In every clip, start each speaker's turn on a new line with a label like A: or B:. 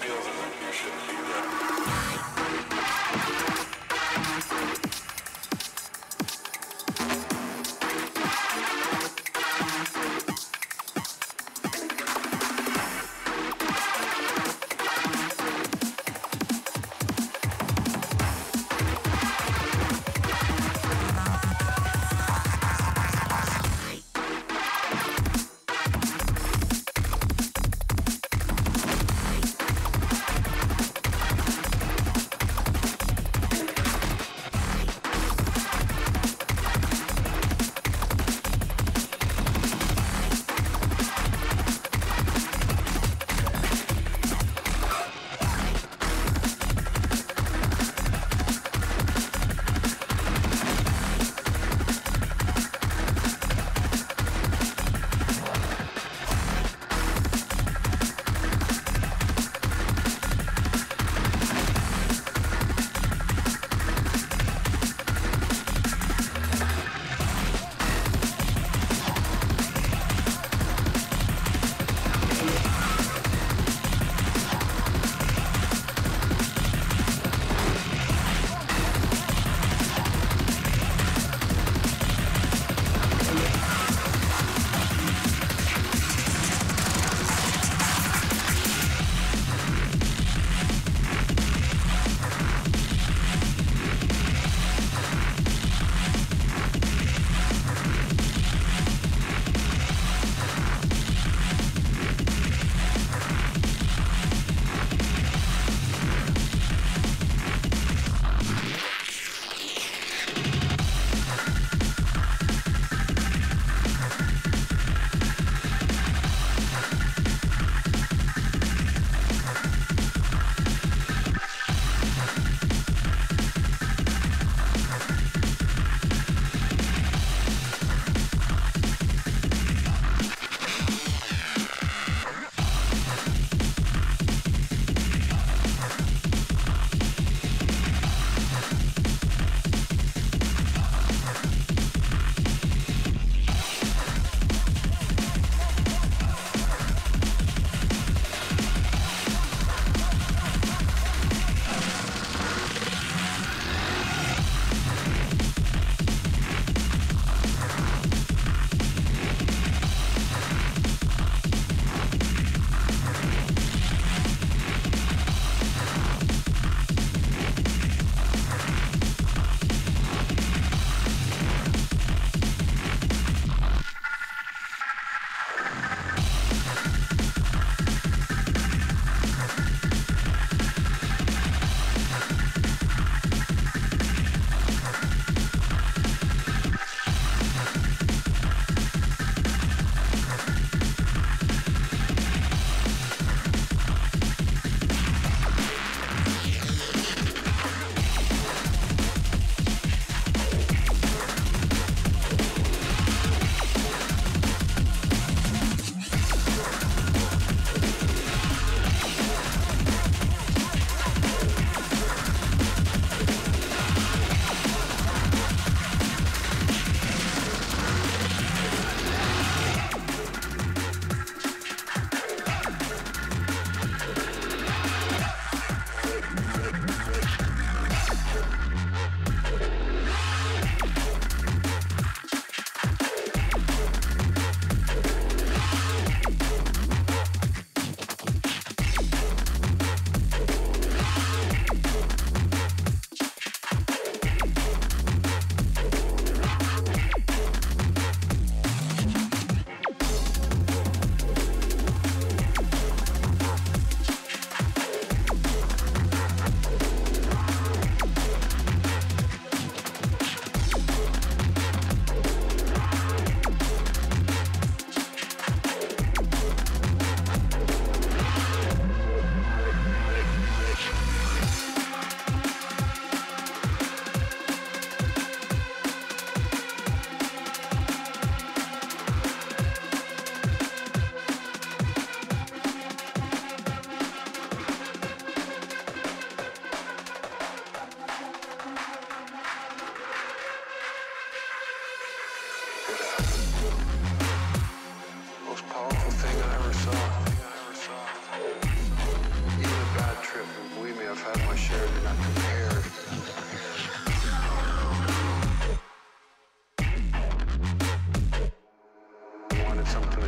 A: feels and then you should be that.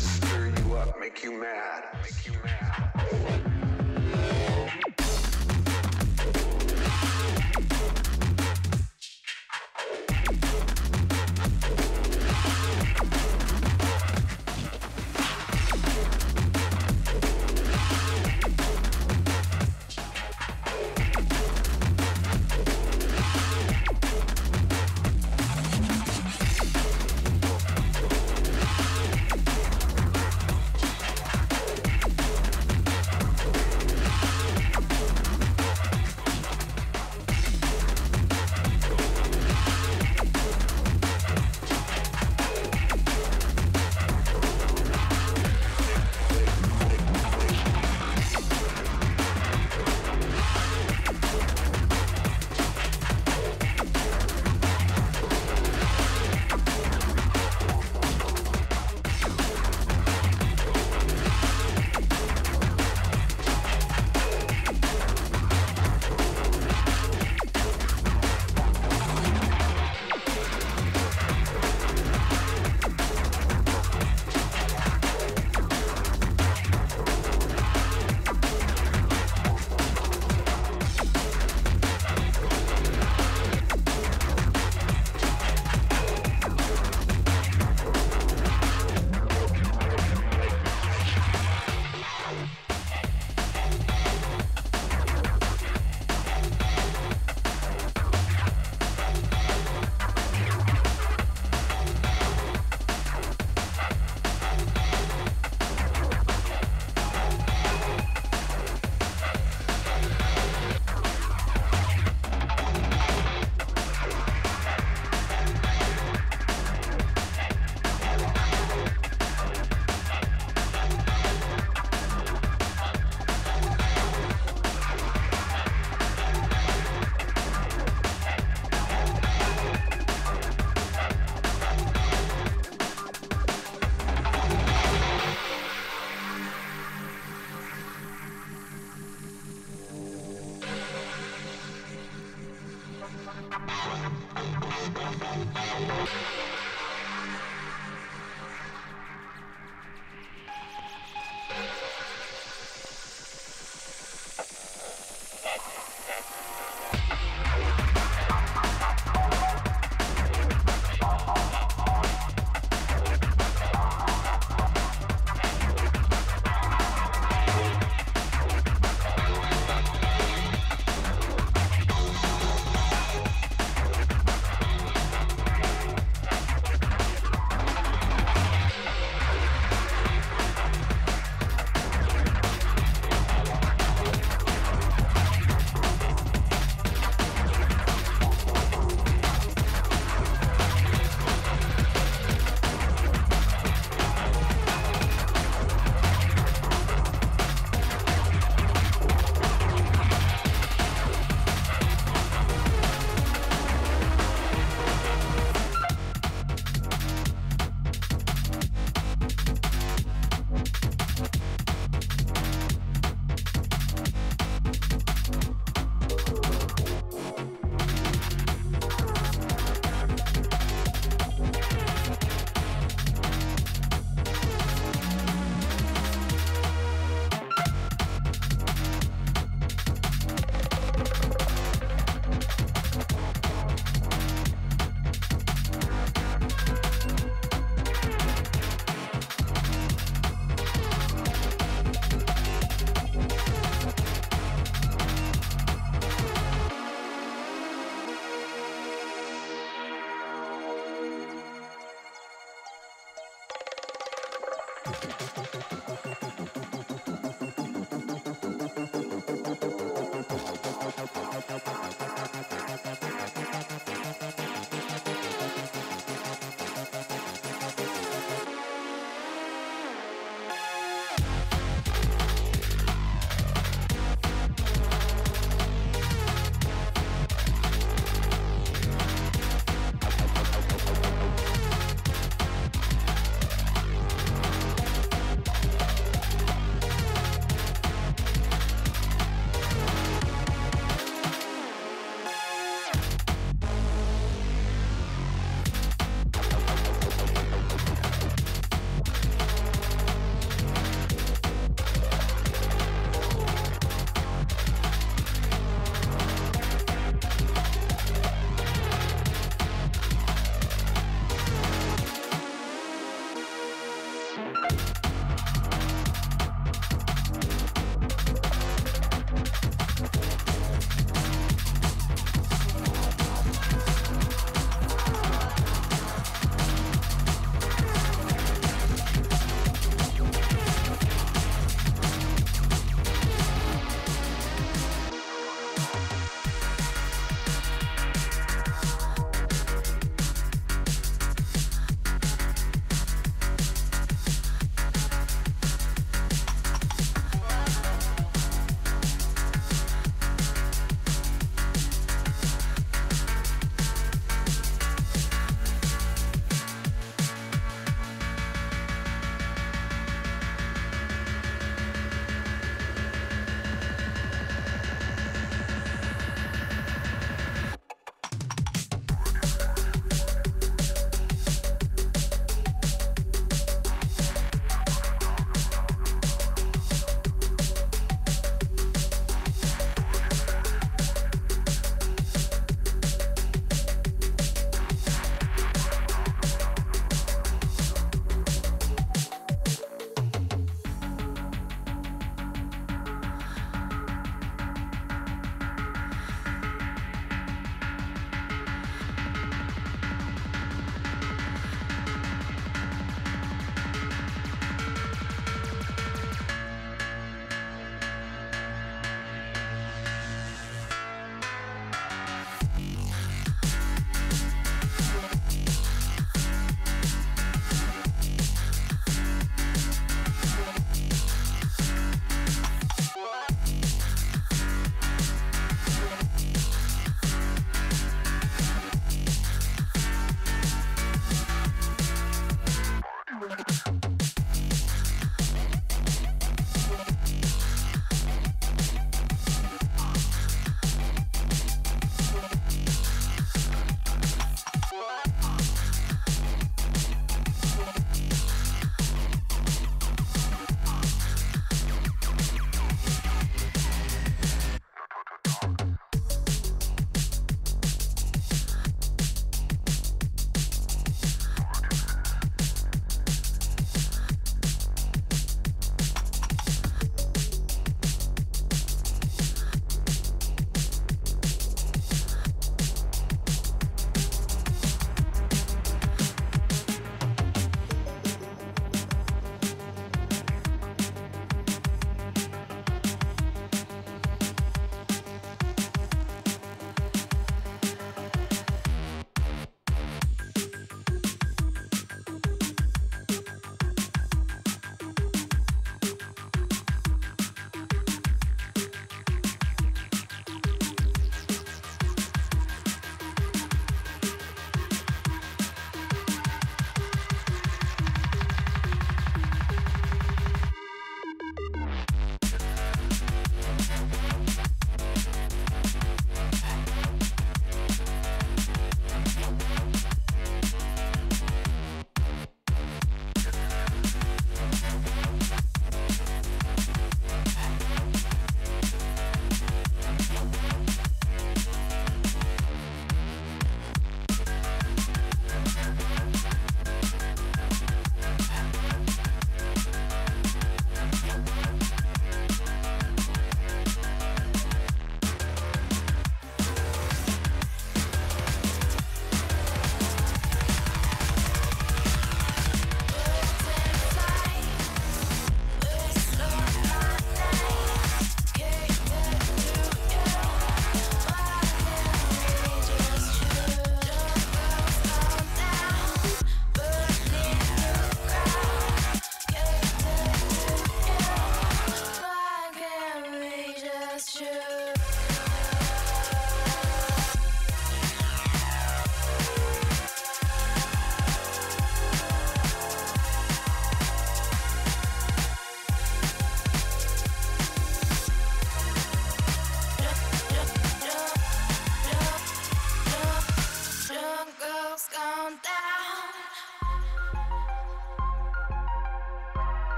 B: stir you up, make you mad, make you mad.